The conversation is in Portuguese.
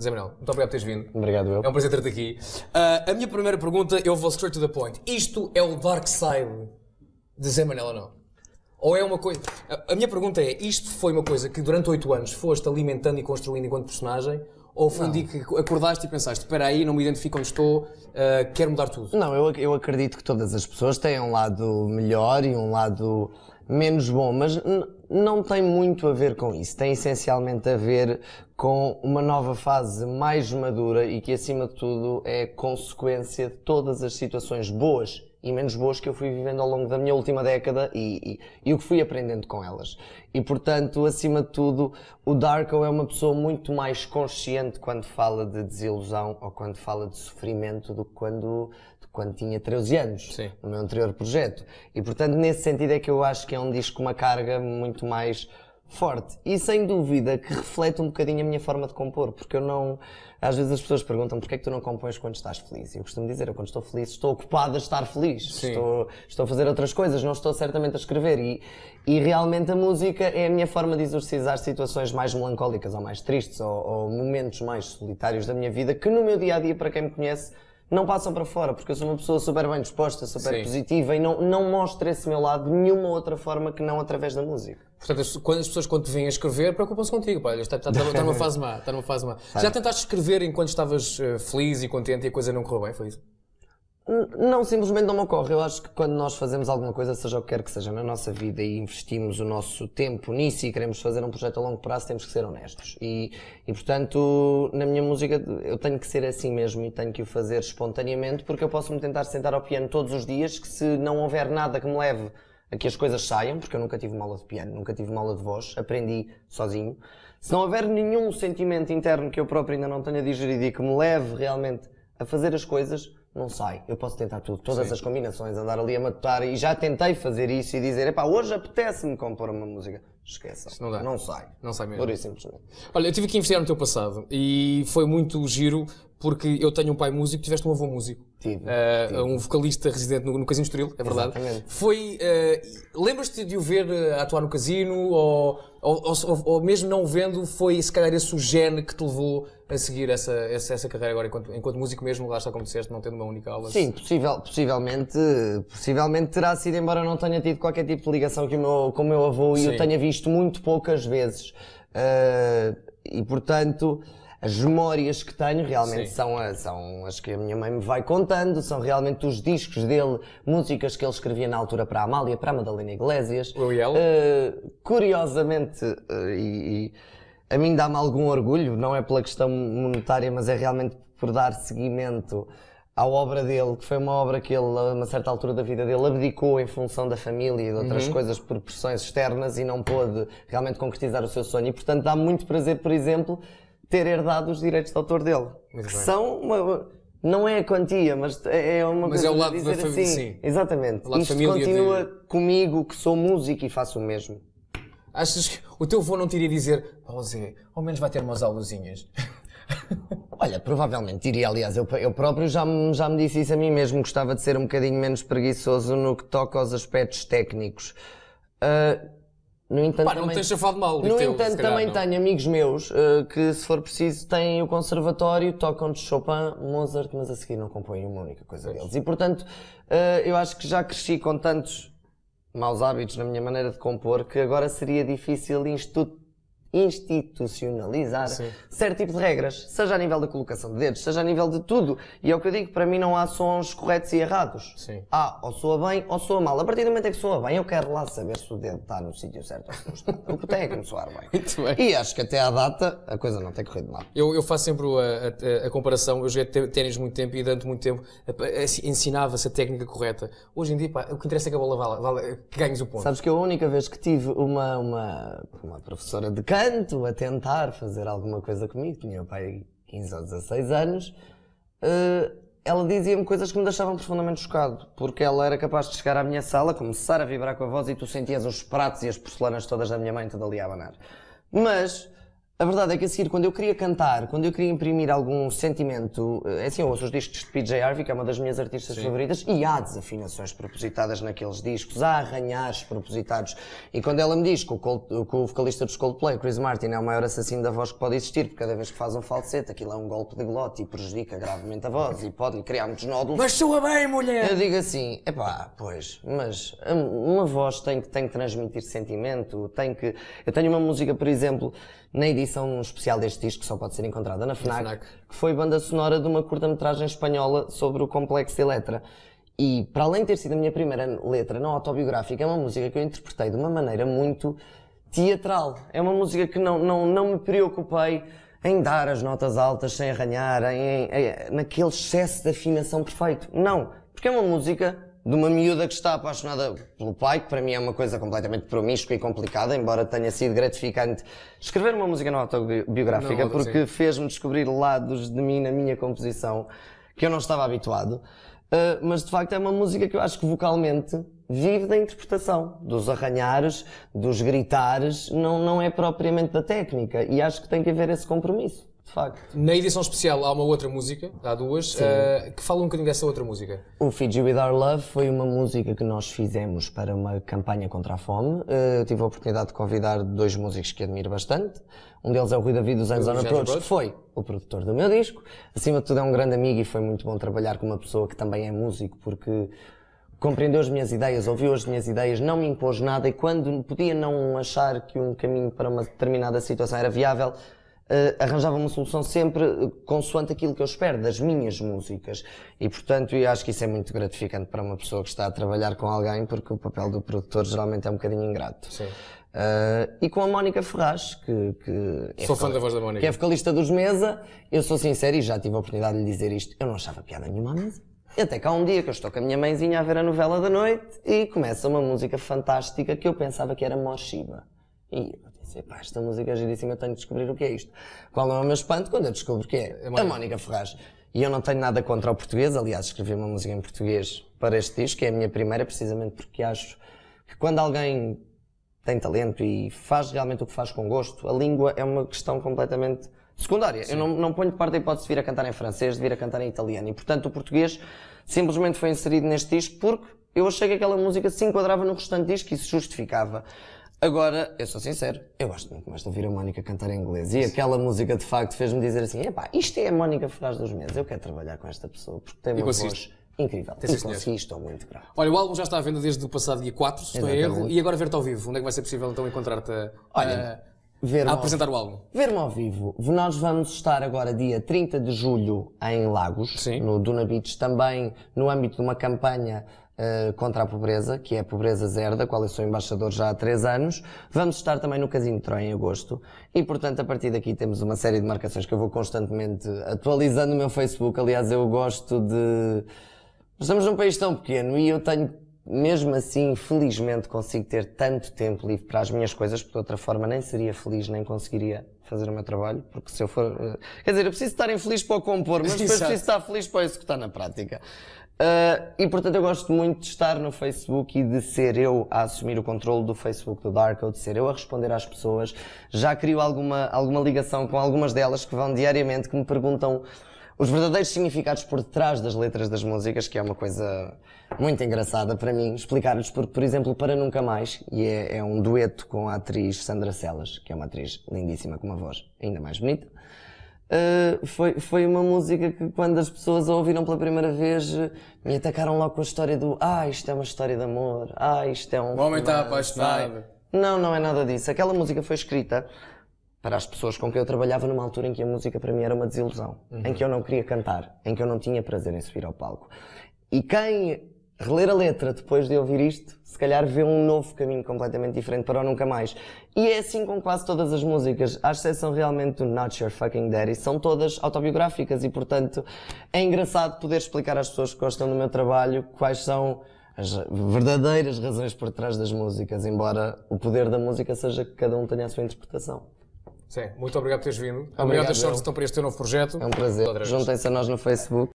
Zé Manuel, muito obrigado por teres vindo. Obrigado, eu. É um prazer ter-te aqui. Uh, a minha primeira pergunta, eu vou straight to the point. Isto é o dark side de Zé Manuel ou não? Ou é uma coisa. A, a minha pergunta é: isto foi uma coisa que durante oito anos foste alimentando e construindo enquanto personagem? Ou foi um dia que acordaste e pensaste: espera aí, não me identifico onde estou, uh, quero mudar tudo? Não, eu, eu acredito que todas as pessoas têm um lado melhor e um lado menos bom, mas não tem muito a ver com isso. Tem essencialmente a ver com uma nova fase mais madura e que, acima de tudo, é consequência de todas as situações boas e menos boas que eu fui vivendo ao longo da minha última década e, e, e, o que fui aprendendo com elas. E portanto, acima de tudo, o Darko é uma pessoa muito mais consciente quando fala de desilusão ou quando fala de sofrimento do que quando, quando tinha 13 anos, Sim. no meu anterior projeto. E portanto, nesse sentido é que eu acho que é um disco com uma carga muito mais forte e sem dúvida que reflete um bocadinho a minha forma de compor, porque eu não. Às vezes as pessoas perguntam porquê é que tu não compões quando estás feliz. E eu costumo dizer, eu quando estou feliz estou ocupado a estar feliz, estou, estou a fazer outras coisas, não estou certamente a escrever. E, e realmente a música é a minha forma de exorcizar situações mais melancólicas ou mais tristes ou, ou momentos mais solitários da minha vida que no meu dia a dia, para quem me conhece, não passam para fora, porque eu sou uma pessoa super bem disposta, super Sim. positiva e não, não mostro esse meu lado de nenhuma outra forma que não através da música. Portanto, quando as pessoas quando te vêm a escrever preocupam-se contigo. Pá, está, está, está, está numa fase má. Está numa fase má. Já tentaste escrever enquanto estavas eh, feliz e contente e a coisa não correu bem? Foi isso? Não, simplesmente não me ocorre. Eu acho que quando nós fazemos alguma coisa, seja o que quer que seja na nossa vida e investimos o nosso tempo nisso e queremos fazer um projeto a longo prazo, temos que ser honestos. E, e portanto, na minha música, eu tenho que ser assim mesmo e tenho que o fazer espontaneamente, porque eu posso me tentar sentar ao piano todos os dias, que se não houver nada que me leve a que as coisas saiam, porque eu nunca tive uma aula de piano, nunca tive uma aula de voz, aprendi sozinho. Se não houver nenhum sentimento interno que eu próprio ainda não tenha digerido e que me leve realmente a fazer as coisas, não sai. Eu posso tentar tudo, todas as combinações, andar ali a matutar e já tentei fazer isso e dizer, epá, hoje apetece-me compor uma música. Esqueça. não dá. Não sai. Não sai mesmo. Pura e simplesmente. Olha, eu tive que investigar no teu passado e foi muito giro porque eu tenho um pai músico, tiveste um avô músico. Tive, Eh, tive. Um vocalista residente no, no Casino Estoril, é verdade. Exatamente. Foi. eh, Lembras-te de o ver eh, atuar no casino ou, ou, ou- ou mesmo não o vendo, foi se calhar esse o gene que te levou a seguir essa, essa, essa carreira agora enquanto, enquanto músico mesmo, lá está como disseste, não tendo uma única aula? Sim, possível, possivelmente, possivelmente terá sido, embora não tenha tido qualquer tipo de ligação que o meu, com o meu avô e Sim. eu tenha visto muito poucas vezes. Ah, e portanto, as memórias que tenho realmente Sim. são, a- são as que a minha mãe me vai contando, são realmente os discos dele, músicas que ele escrevia na altura para a Amália, para a Madalena Iglesias. Uh, curiosamente, uh, e, e a mim dá-me algum orgulho, não é pela questão monetária, mas é realmente por dar seguimento à obra dele, que foi uma obra que ele, a uma certa altura da vida dele, abdicou em função da família e de outras coisas por pressões externas e não pôde realmente concretizar o seu sonho. E, portanto, dá muito prazer, por exemplo, ter herdado os direitos de autor dele. Muito que bem. são uma. Não é a quantia, mas é é uma Mas coisa é o lado da família, assim. sim. Exatamente. O lado Isto família de- continua comigo, que sou músico e faço o mesmo. Achas que o teu avô não te iria dizer, oh Zé, ao menos vai ter umas aulazinhas? Olha, provavelmente iria. Aliás, eu, eu próprio já me, já me disse isso a mim mesmo. Gostava de ser um bocadinho menos preguiçoso no que toca aos aspectos técnicos. Ah, no entanto, Pá, não também, tens chafado mal. no digo-te eu, entanto também não. tenho amigos meus ah, que, se for preciso, têm o conservatório, tocam de Chopin, Mozart, mas a seguir não compõem uma única coisa deles. E, portanto, ah, eu acho que já cresci com tantos maus hábitos na minha maneira de compor que agora seria difícil institu- institucionalizar Sim. certo tipo de regras, seja a nível da colocação de dedos, seja a nível de tudo. E é o que eu digo, para mim não há sons corretos e errados. Sim. Há ou soa bem ou soa mal. A partir do momento em que soa bem, eu quero lá saber se o dedo está no sítio certo ou se não está. O que tem é que me soar bem. Muito bem. E acho que até à data a coisa não tem corrido mal. Eu, eu faço sempre a, a- a comparação. Eu joguei té- ténis muito tempo e durante muito tempo ensinava-se a técnica correta. Hoje em dia, pá, o que interessa é que a bola vale, vale- que ganhes o ponto. Sabes que a única vez que tive uma, uma, uma professora de canto a tentar fazer alguma coisa comigo, tinha o pai 15 ou 16 anos, eh, ela dizia-me coisas que me deixavam profundamente chocado, porque ela era capaz de chegar à minha sala, começar a vibrar com a voz e tu sentias os pratos e as porcelanas todas da minha mãe toda ali a abanar. Mas A verdade é que a seguir, quando eu queria cantar, quando eu queria imprimir algum sentimento, é assim, eu ouço os discos de PJ Harvey, que é uma das minhas artistas favoritas, e há desafinações propositadas naqueles discos, há arranhares propositados. E quando ela me diz que o, Cold, que o vocalista dos Coldplay, Chris Martin, é o maior assassino da voz que pode existir, porque cada vez que faz um falsete, aquilo é um golpe de glote e prejudica gravemente a voz e pode criar muitos nódulos. Mas soa bem, mulher! Eu digo assim, epá, pois, mas uma voz tem que, tem que transmitir sentimento, tem que... Eu tenho uma música, por exemplo, na edição especial deste disco, que só pode ser encontrada na FNAC, FNAC. que foi banda sonora de uma curta-metragem espanhola sobre o complexo Eletra. E, para além de ter sido a minha primeira letra não autobiográfica, é uma música que eu interpretei de uma maneira muito teatral. É uma música que não, não, não me preocupei em dar as notas altas sem arranhar, em, em, em, naquele excesso de afinação perfeito. Não, porque é uma música de uma miúda que está apaixonada pelo pai, que para mim é uma coisa completamente promíscua e complicada, embora tenha sido gratificante escrever uma música não autobiográfica, Não, porque fez-me descobrir lados de mim na minha composição que eu não estava habituado. Uh, mas de facto é uma música que eu acho que vocalmente vive da interpretação, dos arranhares, dos gritares, não, não é propriamente da técnica. E acho que tem que haver esse compromisso, de facto. Na edição especial há uma outra música, há duas, eh, que fala um bocadinho dessa outra música. O Fiji With Our Love foi uma música que nós fizemos para uma campanha contra a fome. Uh, Eu tive a oportunidade de convidar dois músicos que admiro bastante. Um deles é o Rui David dos On Approach, que foi o produtor do meu disco. Acima de tudo é um grande amigo e foi muito bom trabalhar com uma pessoa que também é músico, porque compreendeu as minhas ideias, ouviu as minhas ideias, não me impôs nada e quando podia não achar que um caminho para uma determinada situação era viável, arranjava uma solução sempre eh, consoante aquilo que eu espero das minhas músicas. E portanto, eu acho que isso é muito gratificante para uma pessoa que está a trabalhar com alguém, porque o papel do produtor geralmente é um bocadinho ingrato. Sim. Eh, e com a Mónica Ferraz, que, que é Sou fã vocal- da voz da Mónica. que é vocalista dos Mesa, eu sou sincero e já tive a oportunidade de lhe dizer isto, eu não achava piada nenhuma à mesa. Até cá um dia que eu estou com a minha mãezinha a ver a novela da noite e começa uma música fantástica que eu pensava que era Moshiba. E eu disse, pá, esta música é giríssima, eu tenho de descobrir o que é isto. Qual é o meu espanto quando eu descubro que é a Mónica Ferraz. E eu não tenho nada contra o português, aliás, escrevi uma música em português para este disco, que é a minha primeira, precisamente porque acho que quando alguém tem talento e faz realmente o que faz com gosto, a língua é uma questão completamente secundária. Eu não, não ponho de parte a hipótese de vir a cantar em francês, de vir a cantar em italiano. E, portanto, o português simplesmente foi inserido neste disco porque eu achei que aquela música se enquadrava no restante disco e se justificava. Agora, eu sou sincero, eu gosto muito mais de ouvir a Mónica cantar em inglês. E aquela música, de facto, fez-me dizer assim, epá, isto é a Mónica Ferraz dos meses, eu quero trabalhar com esta pessoa, porque tem uma voz incrível. sim, E consegui, estou muito grato. Olha, o álbum já está à venda desde o passado dia 4, se estou em erro, e agora ver-te ao vivo. Onde é que vai ser possível então encontrar-te a, Olha, a- a apresentar o álbum? Ver-me ao vivo. Nós vamos estar agora dia 30 de julho em Lagos, Sim. no Duna Beach, também no âmbito de uma campanha eh, contra a pobreza, que é a Pobreza Zero, da qual eu sou embaixador já há três anos. Vamos estar também no Casino de Troia em agosto. E, portanto, a partir daqui temos uma série de marcações que eu vou constantemente atualizando no meu Facebook. Aliás, eu gosto de... Estamos num país tão pequeno e eu tenho, mesmo assim, felizmente consigo ter tanto tempo livre para as minhas coisas, porque de outra forma nem seria feliz, nem conseguiria fazer o meu trabalho, porque se eu for. eh, Quer dizer, eu preciso estar infeliz para o compor, mas depois Exato. preciso estar feliz para executar na prática. Ah, e portanto eu gosto muito de estar no Facebook e de ser eu a assumir o controle do Facebook do Darko, de ser eu a responder às pessoas. Já crio alguma, alguma ligação com algumas delas que vão diariamente, que me perguntam os verdadeiros significados por detrás das letras das músicas, que é uma coisa muito engraçada para mim explicar-lhes, porque, por exemplo, Para Nunca Mais, e é, é um dueto com a atriz Sandra Celas, que é uma atriz lindíssima com uma voz ainda mais bonita. Uh, foi, foi uma música que quando as pessoas a ouviram pela primeira vez uh, me atacaram logo com a história do ah, isto é uma história de amor, ah, isto é um. O homem está apaixonado. ai." Não, não é nada disso. Aquela música foi escrita para as pessoas com quem eu trabalhava numa altura em que a música para mim era uma desilusão, em que eu não queria cantar, em que eu não tinha prazer em subir ao palco. E quem reler a letra depois de ouvir isto, se calhar vê um novo caminho completamente diferente para o Nunca Mais. E é assim com quase todas as músicas, à exceção realmente do Not Your Fucking Daddy, são todas autobiográficas e, portanto, é engraçado poder explicar às pessoas que gostam do meu trabalho quais são as verdadeiras razões por trás das músicas, embora o poder da música seja que cada um tenha a sua interpretação. Sim, muito obrigado por teres vindo. Obrigado, melhor das sortes eu. então para este teu novo projeto. É um prazer. Juntem-se a nós no Facebook.